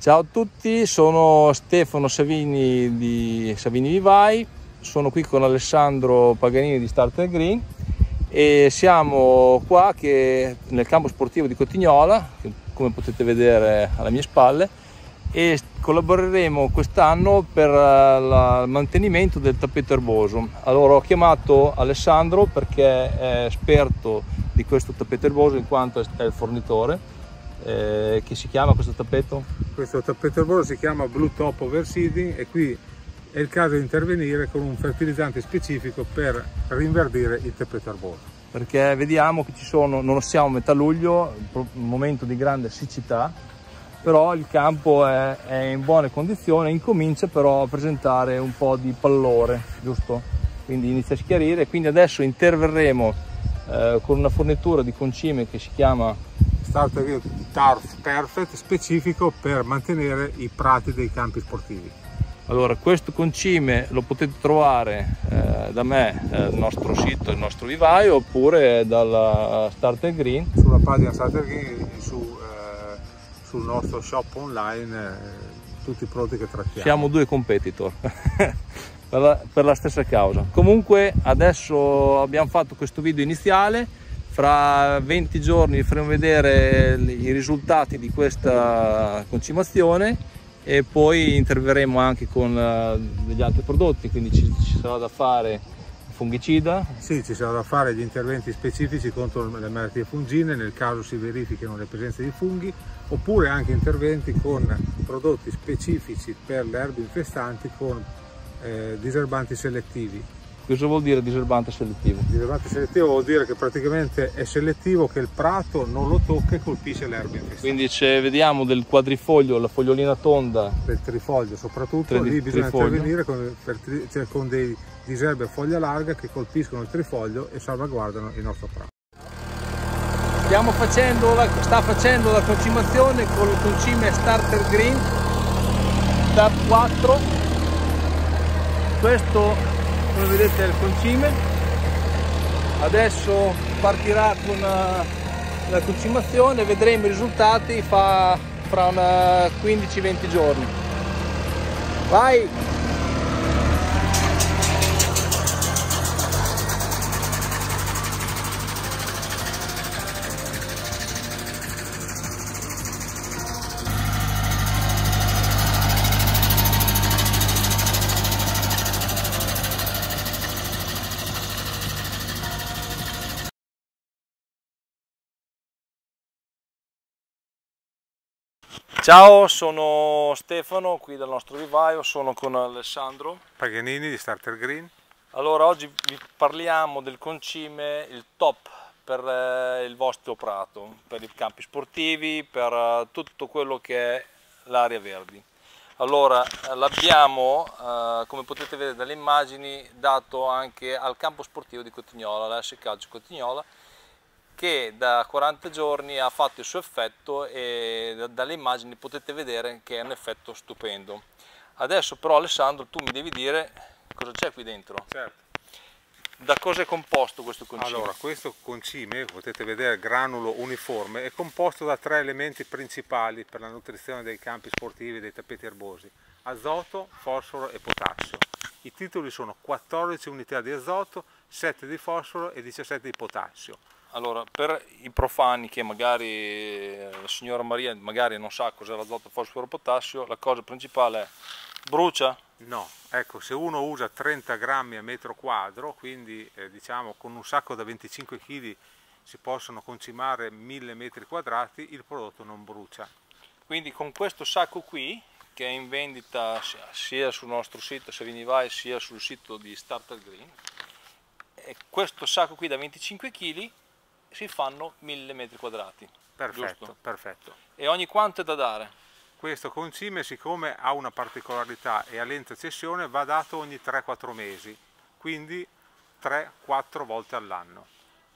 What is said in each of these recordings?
Ciao a tutti, sono Stefano Savini di Savini Vivai, sono qui con Alessandro Paganini di Starter Green. E siamo qua che, nel campo sportivo di Cotignola, come potete vedere alle mie spalle, e collaboreremo quest'anno per il mantenimento del tappeto erboso. Allora ho chiamato Alessandro perché è esperto di questo tappeto erboso in quanto è il fornitore eh, che si chiama questo tappeto? Questo tappeto erboso si chiama Blue Top Overseeding e qui è il caso di intervenire con un fertilizzante specifico per rinverdire il tappeto erboso. Perché vediamo che ci sono, non siamo a metà luglio, un momento di grande siccità, però il campo è, è in buone condizioni, incomincia però a presentare un po' di pallore, giusto? Quindi inizia a schiarire, quindi adesso interverremo eh, con una fornitura di concime che si chiama Starter Turf Perfect specifico per mantenere i prati dei campi sportivi. Allora, questo concime lo potete trovare eh, da me, eh, il nostro sito, il nostro vivaio, oppure dalla Starter Green. Sulla pagina Starter Green, su, eh, sul nostro shop online, eh, tutti i prodotti che trattiamo. Siamo due competitor. per, la, per la stessa causa. Comunque adesso abbiamo fatto questo video iniziale fra 20 giorni faremo vedere i risultati di questa concimazione e poi interverremo anche con eh, degli altri prodotti, quindi ci, ci sarà da fare fungicida? Sì, ci sarà da fare gli interventi specifici contro le malattie fungine nel caso si verifichino le presenze di funghi oppure anche interventi con prodotti specifici per le erbe infestanti con eh, diserbanti selettivi Cosa vuol dire diserbante selettivo? Diserbante selettivo vuol dire che praticamente è selettivo che il prato non lo tocca e colpisce l'erba infestata. Quindi se vediamo del quadrifoglio, la fogliolina tonda. Del trifoglio soprattutto, Tri lì bisogna trifoglio. intervenire con, cioè con dei diserbi a foglia larga che colpiscono il trifoglio e salvaguardano il nostro prato. Stiamo facendo la, sta facendo la concimazione con il concime Starter Green Step 4 questo come vedete il concime. Adesso partirà con eh, la concimazione vedremo i risultati fra, fra 15-20 giorni. Vai Ciao, sono Stefano qui dal nostro vivaio, sono con Alessandro Paganini di Starter Green. Allora oggi vi parliamo del concime, il top per eh, il vostro prato, per i campi sportivi, per eh, tutto quello che è l'area verdi. Allora l'abbiamo, eh, come potete vedere dalle immagini, dato anche al campo sportivo di Cotignola, l'AS Calcio Cotignola, che da 40 giorni ha fatto il suo effetto e dalle immagini potete vedere che è un effetto stupendo. Adesso però Alessandro tu mi devi dire cosa c'è qui dentro. Certo. Da cosa è composto questo concime? Allora, questo concime, potete vedere granulo uniforme, è composto da tre elementi principali per la nutrizione dei campi sportivi e dei tappeti erbosi, azoto, fosforo e potassio. I titoli sono 14 unità di azoto, 7 di fosforo e 17 di potassio. Allora, per i profani che magari eh, la signora Maria magari non sa cos'è l'azoto, fosforo, potassio, la cosa principale è brucia? No, ecco, se uno usa 30 grammi a metro quadro, quindi eh, diciamo con un sacco da 25 kg si possono concimare 1000 metri quadrati, il prodotto non brucia. Quindi con questo sacco qui, che è in vendita sia sul nostro sito Savinivai sia sul sito di Starter Green, questo sacco qui da 25 kg si fanno 1000 metri quadrati. Perfetto, perfetto. E ogni quanto è da dare? Questo concime siccome ha una particolarità e ha lenta cessione va dato ogni 3-4 mesi, quindi 3-4 volte all'anno.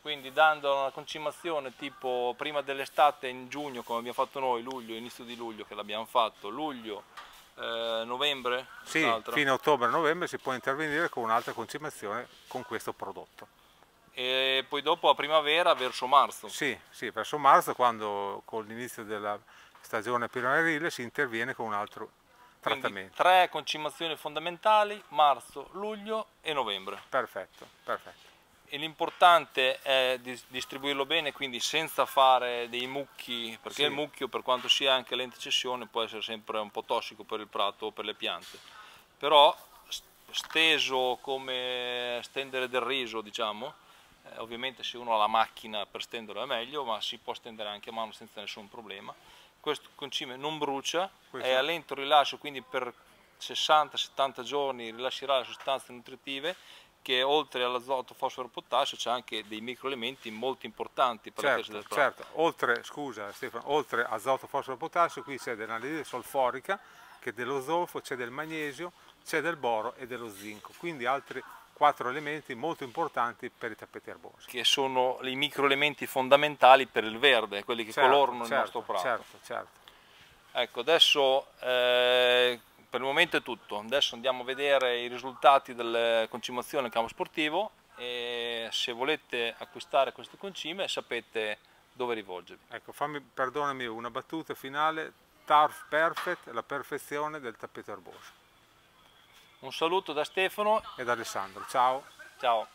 Quindi dando una concimazione tipo prima dell'estate in giugno come abbiamo fatto noi, luglio, inizio di luglio che l'abbiamo fatto, luglio, eh, novembre? Sì, fine ottobre-novembre si può intervenire con un'altra concimazione con questo prodotto e poi dopo a primavera verso marzo. Sì, sì verso marzo quando con l'inizio della stagione primaverile si interviene con un altro Quindi trattamento. tre concimazioni fondamentali, marzo, luglio e novembre. Perfetto, perfetto. L'importante è di distribuirlo bene, quindi senza fare dei mucchi, perché Sì. il mucchio per quanto sia anche lente cessione può essere sempre un po' tossico per il prato o per le piante. Però steso come stendere del riso, diciamo, eh, ovviamente se uno ha la macchina per stenderlo è meglio, ma si può stendere anche a mano senza nessun problema. Questo concime non brucia, Questo- è a lento rilascio, quindi per 60-70 giorni rilascerà le sostanze nutritive che oltre all'azoto, fosforo e potassio c'è anche dei microelementi molto importanti per la crescita del Certo, prato. certo. Oltre, scusa Stefano, oltre azoto, fosforo e potassio qui c'è dell'anidride solforica, che dello zolfo, c'è del magnesio, c'è del boro e dello zinco, quindi altri quattro elementi molto importanti per i tappeti erbosi. che sono i microelementi fondamentali per il verde, quelli che Certo, colorano il certo, nostro prato. Certo, certo. Ecco, adesso eh, per il momento è tutto. Adesso andiamo a vedere i risultati delle concimazioni in campo sportivo e se volete acquistare queste concime sapete dove rivolgervi. Ecco, fammi, perdonami una battuta finale, Turf Perfect, la perfezione del tappeto erboso. Un saluto da Stefano, E da Alessandro, ciao. ciao.